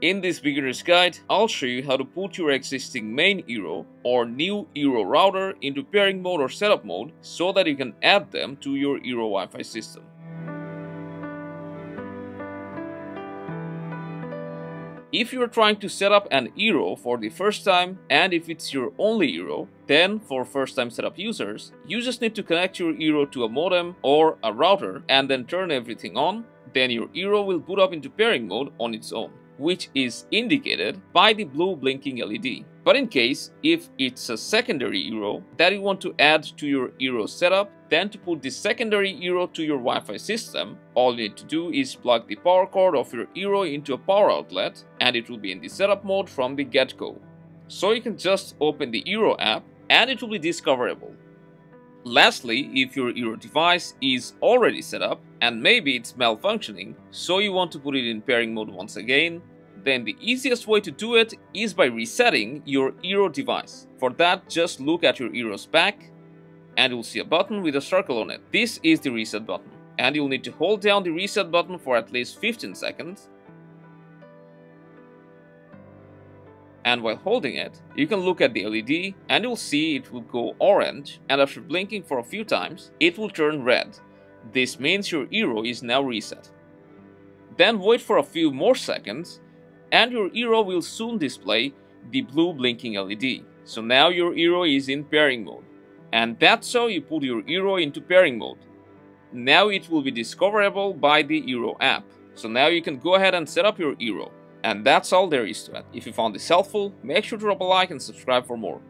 In this beginner's guide, I'll show you how to put your existing main Eero or new Eero router into pairing mode or setup mode so that you can add them to your Eero Wi-Fi system. If you're trying to set up an Eero for the first time and if it's your only Eero, then for first time setup users, you just need to connect your Eero to a modem or a router and then turn everything on, then your Eero will boot up into pairing mode on its own which is indicated by the blue blinking LED. But in case, if it's a secondary Eero that you want to add to your Eero setup, then to put the secondary Eero to your Wi-Fi system, all you need to do is plug the power cord of your Eero into a power outlet and it will be in the setup mode from the get-go. So you can just open the Eero app and it will be discoverable. Lastly, if your Eero device is already set up and maybe it's malfunctioning, so you want to put it in pairing mode once again, then the easiest way to do it is by resetting your Eero device. For that, just look at your Eero's back and you'll see a button with a circle on it. This is the reset button and you'll need to hold down the reset button for at least 15 seconds and while holding it, you can look at the LED and you'll see it will go orange and after blinking for a few times, it will turn red. This means your Eero is now reset. Then wait for a few more seconds and your Eero will soon display the blue blinking LED. So now your Eero is in pairing mode. And that's how you put your Eero into pairing mode. Now it will be discoverable by the Eero app. So now you can go ahead and set up your Eero. And that's all there is to it. If you found this helpful, make sure to drop a like and subscribe for more.